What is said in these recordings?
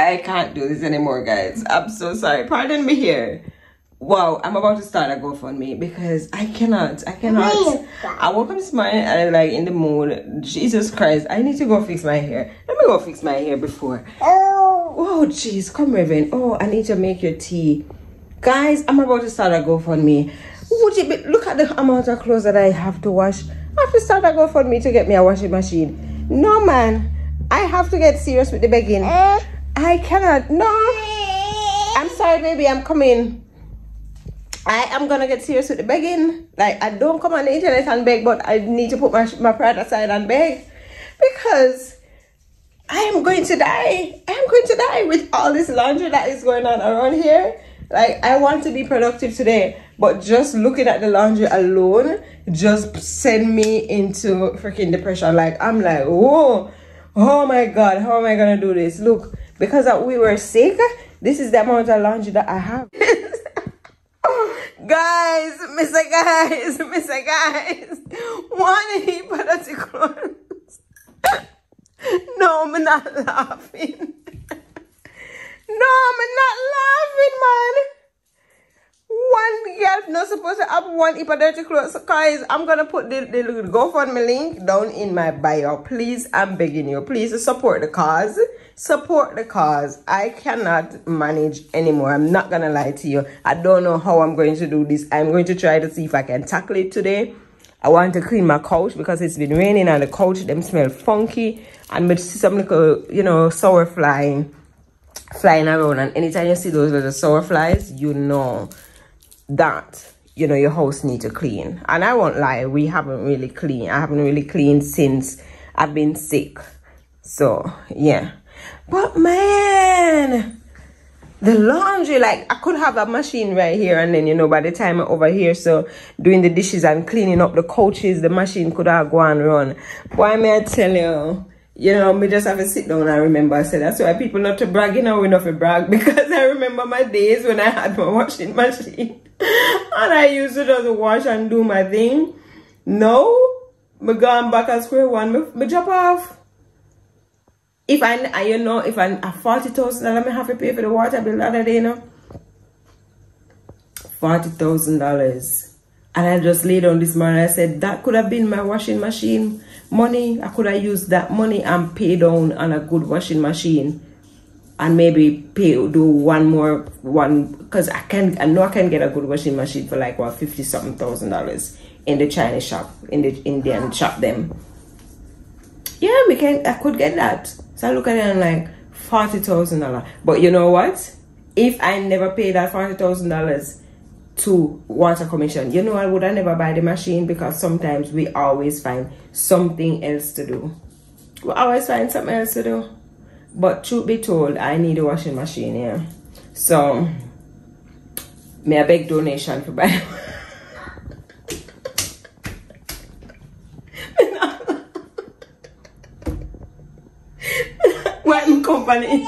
I can't do this anymore, guys. I'm so sorry. Pardon me here. Wow, I'm about to start a GoFundMe because I cannot. I cannot. I woke up this morning and I'm like in the mood. Jesus Christ, I need to go fix my hair. Let me go fix my hair before. Oh, oh jeez. Come, Reverend. Oh, I need to make your tea. Guys, I'm about to start a GoFundMe. Would you be, look at the amount of clothes that I have to wash. I have to start a GoFundMe to get me a washing machine. No, man. I have to get serious with the begging. Eh? I cannot. No. I'm sorry, baby. I'm coming. I am gonna get serious with the begging. Like I don't come on the internet and beg, but I need to put my my pride aside and beg because I am going to die. I am going to die with all this laundry that is going on around here. Like I want to be productive today, but just looking at the laundry alone just send me into freaking depression. Like I'm like, oh, oh my god, how am I gonna do this? Look, because we were sick, this is the amount of laundry that I have. guys, Mr. Guys, Mr. Guys, one heap of dirty clothes. no, I'm not laughing. no, I'm not laughing, man. One girl not supposed to have one dirty clothes. Guys, I'm gonna put the, the GoFundMe link down in my bio. Please, I'm begging you, please support the cause support the cause. I cannot manage anymore. I'm not to lie to you. I don't know how I'm going to do this. I'm going to try to see if I can tackle it today. I want to clean my couch because it's been raining and the couch, them smell funky. And see some little, you know, sour flying, flying around. And anytime you see those little sour flies, you know that, you know, your house need to clean. And I won't lie, we haven't really cleaned. I haven't really cleaned since I've been sick. So, yeah. But man, the laundry, like I could have a machine right here and then, you know, by the time I'm over here, so doing the dishes and cleaning up the couches, the machine could have gone run. Why may I tell you? You know, me just have to sit down and remember. I said that's why people not to brag, you know, we not to brag because I remember my days when I had my washing machine and I used to just wash and do my thing. No, me gone back at square one, me, me drop off if I, I you know, if I forty thousand dollars, I have to pay for the water bill other day, you know. Forty thousand dollars. And I just laid on this morning. I said that could have been my washing machine money. I could have used that money and pay down on a good washing machine. And maybe pay do one more one because I can I know I can get a good washing machine for like what fifty something thousand dollars in the Chinese shop, in the Indian shop them. Yeah, we can I could get that. So I look at it and like $40,000. But you know what? If I never pay that $40,000 to Water Commission, you know I would I never buy the machine because sometimes we always find something else to do. We always find something else to do. But truth be told, I need a washing machine, yeah. So, may I beg donation for buying company.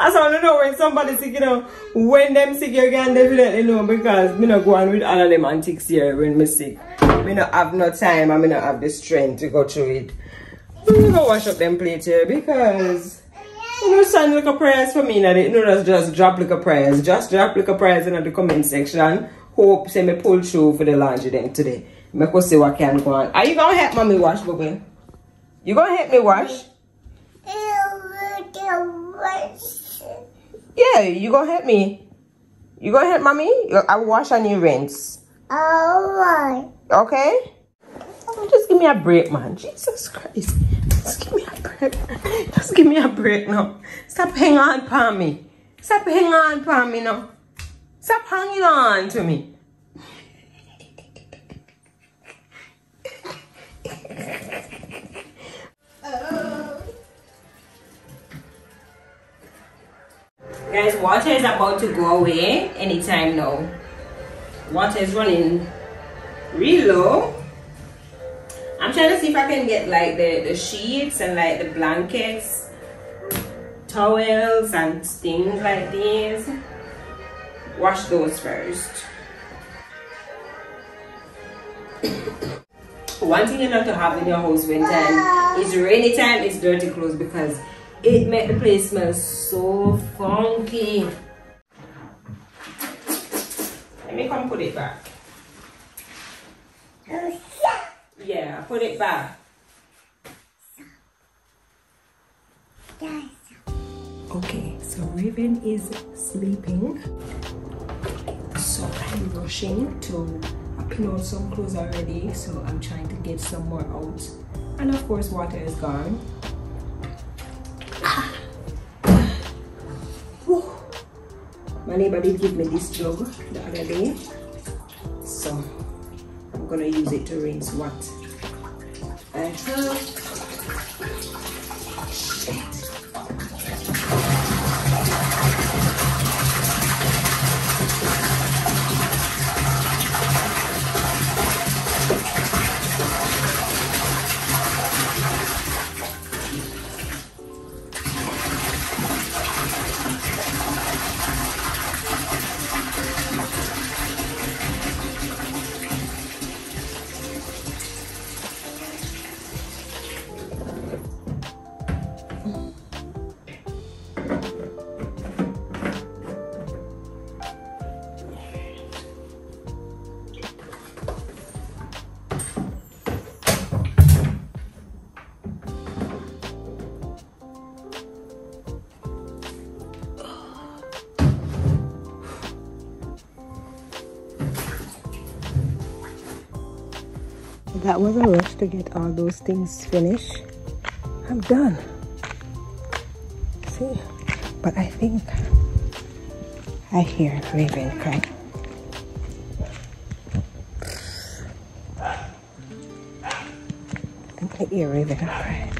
As I to know when somebody sick, you know, when them sick, you can definitely know because me not go on with all of them antics here when me sick. Me not have no time and me not have the strength to go through it. I'm gonna wash up them plates here because you know send like a prayers for me now. You know just, just drop like a prayers. Just drop like a prayers in the comment section. Hope say me pull through for the laundry then today. Make us see what can go on. Are you gonna help mommy wash, baby? You gonna help me wash? Yeah, you gonna help me. You gonna help mommy? I'll wash and you rinse. Alright. Okay? Just give me a break, man. Jesus Christ. Just give me a break. Just give me a break now. Stop hanging on upon me. Stop hanging on upon me now. Stop hanging on to me. Guys, water is about to go away anytime now. Water is running real low. I'm trying to see if I can get like the, the sheets and like the blankets, towels and things like these. Wash those first. one thing you have to have in your house when time is rainy time is dirty clothes because it make the place smell so funky let me come put it back yeah. Put it back. Okay so raven is sleeping. So i'm rushing to pin on some clothes already so i'm trying to get some more out. And of course water is gone. My neighbor did give me this jug the other day. So i'm gonna use it to rinse what? I have that was a rush to get all those things finished. I'm done. See but i think i hear raven cry. I think i hear raven cry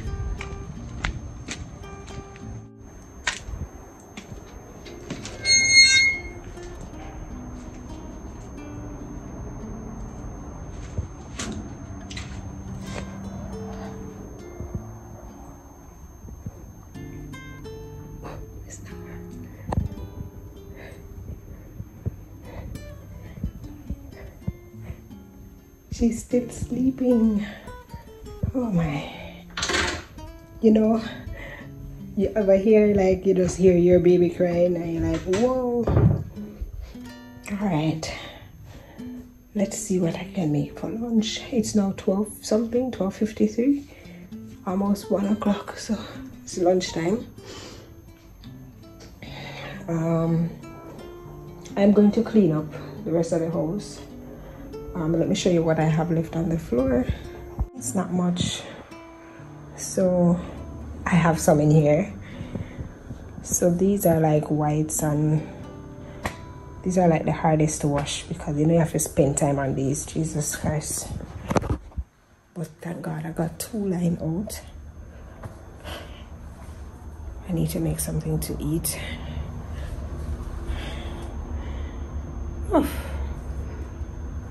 she's still sleeping. Oh my. You know you ever hear like you just hear your baby crying and you're like whoa. All right let's see what i can make for lunch. It's now 12 something 12:53, almost one o'clock so it's lunchtime. Um i'm going to clean up the rest of the house um, let me show you what I have left on the floor. It's not much. So I have some in here. So these are like whites and these are like the hardest to wash because you know you have to spend time on these. Jesus Christ. But thank God I got two line out. I need to make something to eat. Oh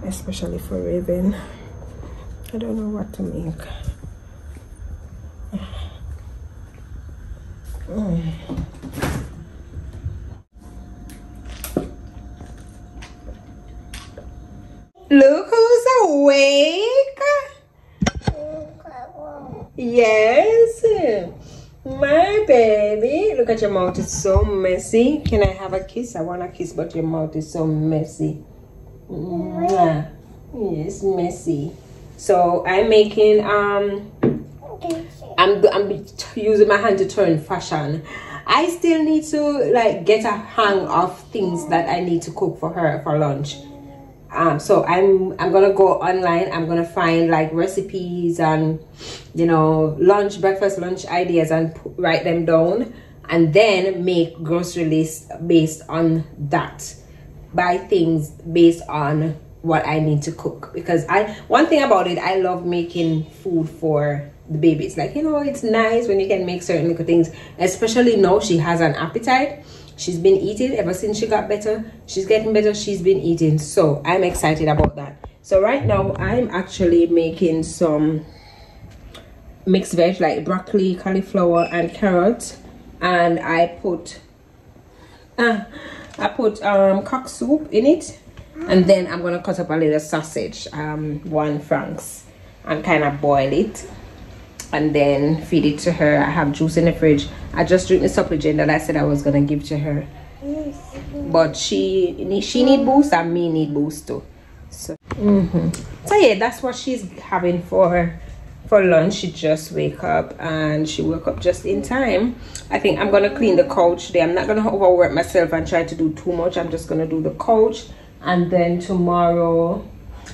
especially for Raven. I don't know what to make. Look who's awake. Yes. My baby. Look at your mouth. It's so messy. Can I have a kiss? I want a kiss, but your mouth is so messy. Yeah. Yes, messy. So I'm making um I'm I'm using my hand to turn fashion. I still need to like get a hang of things that I need to cook for her for lunch. Um, so I'm I'm gonna go online. I'm gonna find like recipes and you know lunch, breakfast, lunch ideas and write them down, and then make grocery list based on that buy things based on what I need to cook. Because I one thing about it I love making food for the babies. Like you know it's nice when you can make certain little things. Especially now she has an appetite. She's been eating ever since she got better. She's getting better. She's been eating. So I'm excited about that. So right now I'm actually making some mixed veg like broccoli cauliflower and carrots. And I put uh, I put um, cock soup in it and then I'm gonna cut up a little sausage, um, one francs and kind of boil it and then feed it to her. I have juice in the fridge. I just drink the supplement that i said i was gonna give to her. But she she need boost and me need boost too. So mm -hmm. so yeah that's what she's having for her for lunch she just wake up and she woke up just in time. I think i'm gonna clean the couch today. I'm not gonna overwork myself and try to do too much. I'm just gonna do the couch. And then tomorrow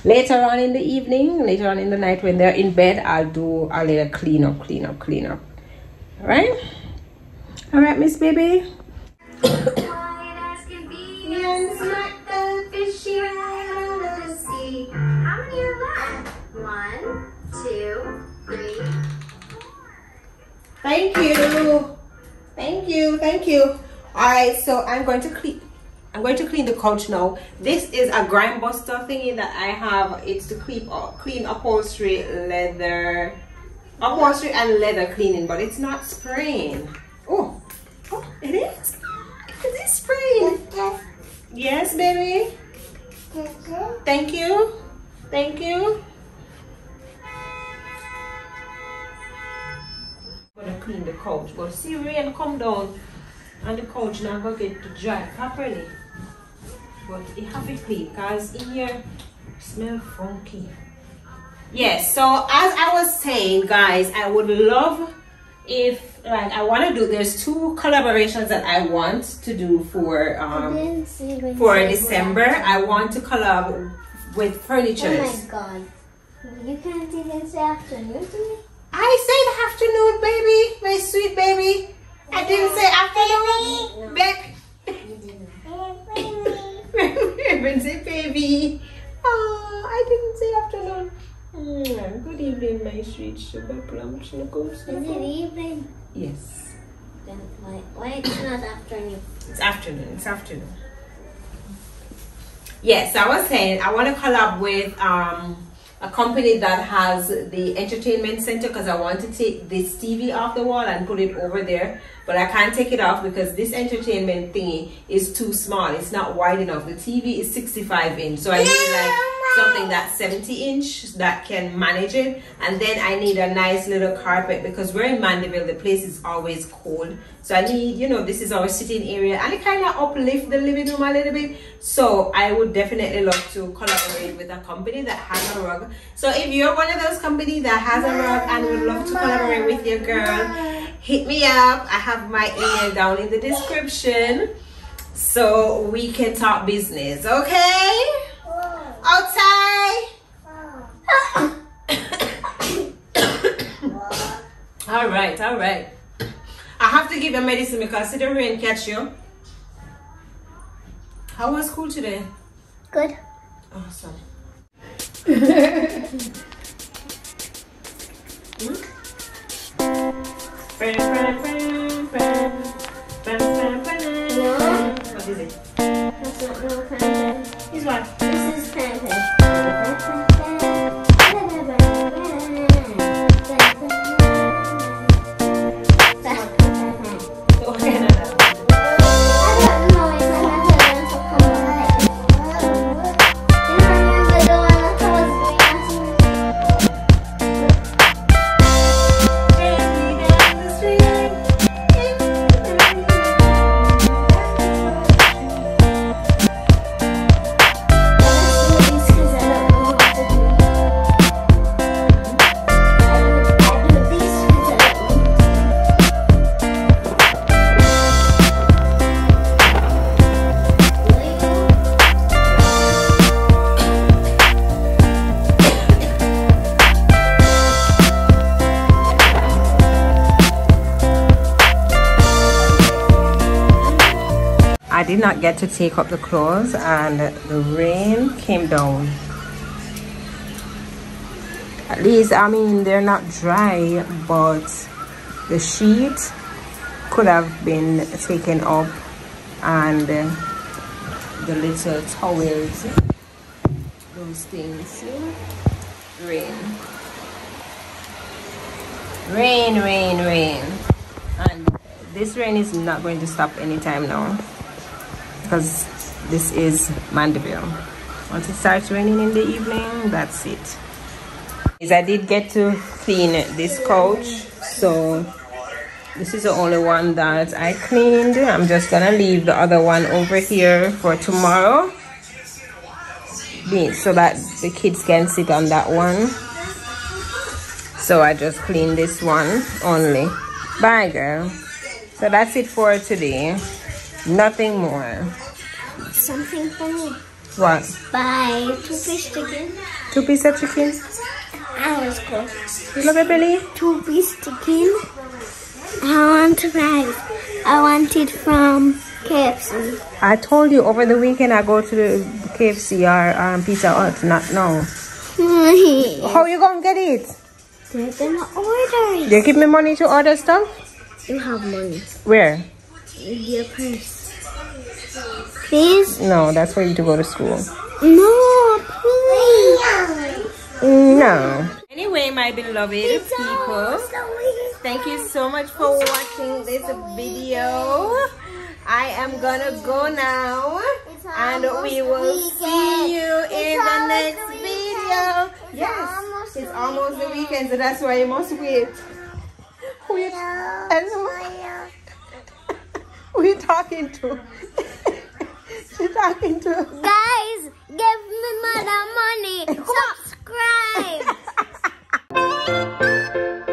later on in the evening later on in the night when they're in bed i'll do a little clean up clean up clean up all right? All right miss baby Thank you. Thank you. Thank you. All right, so I'm going to clean I'm going to clean the couch now. This is a grime buster thingy that I have. It's to clean, uh, clean upholstery, leather, upholstery and leather cleaning, but it's not spraying. Oh, oh, it is. It is spraying. Yes, baby. Thank you. Thank you. Clean the couch, but see rain come down and the couch now go get to dry properly. But it have to clean because in here smell funky. Yes so as i was saying guys i would love if like i want to do there's two collaborations that i want to do for um for december. i want to collab with furniture oh my god. You can't even say afternoon to me i said afternoon baby my sweet baby i didn't say afternoon baby Raven say baby. Oh, I didn't say afternoon. Mm, good evening, my sweet sugar plum snuggles. Is it evening? Yes. Then why, why it's not afternoon? It's afternoon. It's afternoon. Yes, I was saying I want to collab with um a company that has the entertainment center because I want to take this TV off the wall and put it over there but I can't take it off because this entertainment thingy is too small. It's not wide enough. The TV is 65 inch so I need like something that's 70 inch that can manage it. And then I need a nice little carpet because we're in Mandeville the place is always cold. So I need you know this is our sitting area. And it kind of uplift the living room a little bit. So I would definitely love to collaborate with a company that has a rug. So if you're one of those companies that has a rug and would love to collaborate with your girl hit me up. I have my email down in the description. So we can talk business okay. All right, all right. I have to give you medicine because I see the rain catch you. How was school today? Good. Oh, awesome. Hmm? What is it? That's not no He's what? Did not get to take up the clothes and the rain came down. At least i mean they're not dry but the sheet could have been taken up and uh, the little towels those things rain. Rain rain rain. And this rain is not going to stop anytime now because this is Mandeville. Once it starts raining in the evening, that's it. I did get to clean this couch, so this is the only one that I cleaned. I'm just gonna leave the other one over here for tomorrow so that the kids can sit on that one. So I just cleaned this one only. Bye girl. So that's it for today. Nothing more. Something for me. What? Buy two piece chicken. Two piece of chicken? I was cool. Look at Billy. Two piece chicken. I want rice. I want it from KFC. I told you over the weekend I go to the KFC or um, Pizza Hut. Not now. How you gonna get it? They're gonna order it. They give me money to order stuff? You have money. Where? In your purse. Please? No, that's for you to go to school. No, please. No. Anyway, my beloved people, thank you so much for watching this video. I am gonna go now and we will see you in the next video. Yes, it's almost the weekend, so that's why you must wait. Who you, who you talking to? talking to us. Guys, give me mother money. Subscribe.